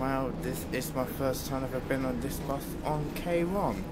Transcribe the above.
Wow! this is my first time I've ever been on this bus on K1.